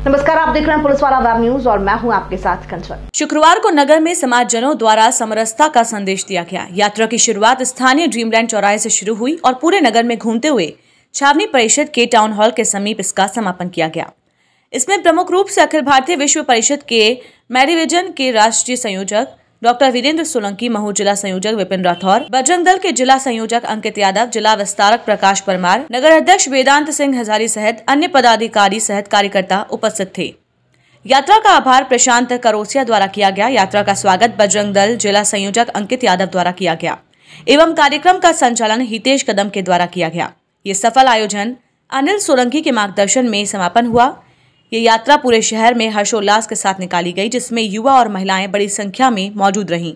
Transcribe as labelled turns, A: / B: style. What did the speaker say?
A: नमस्कार, आप देख रहे हैं पुलिस वाला वेब न्यूज़ और मैं हूँ आपके साथ कंचन।
B: शुक्रवार को नगर में समाज जनों द्वारा समरसता का संदेश दिया गया। यात्रा की शुरुआत स्थानीय ड्रीमलैंड चौराहे से शुरू हुई और पूरे नगर में घूमते हुए छावनी परिषद के टाउन हॉल के समीप इसका समापन किया गया। इसमें प्रमुख रूप से अखिल भारतीय विश्व परिषद के मैरिविजन के राष्ट्रीय संयोजक डॉक्टर वीरेंद्र सोलंकी, महू जिला संयोजक विपिन राठौर, बजरंग दल के जिला संयोजक अंकित यादव, जिला विस्तारक प्रकाश परमार, नगर अध्यक्ष वेदांत सिंह हजारी सहित अन्य पदाधिकारी सहित कार्यकर्ता उपस्थित थे। यात्रा का आभार प्रशांत करोसिया द्वारा किया गया। यात्रा का स्वागत बजरंग दल जिला संयोजक अंकित यादव द्वारा किया गया एवं कार्यक्रम का संचालन हितेश कदम के द्वारा किया गया। ये सफल आयोजन अनिल सोलंकी के मार्गदर्शन में समापन हुआ। ये यात्रा पूरे शहर में हर्षोल्लास के साथ निकाली गई, जिसमें युवा और महिलाएँ बड़ी संख्या में मौजूद रहीं।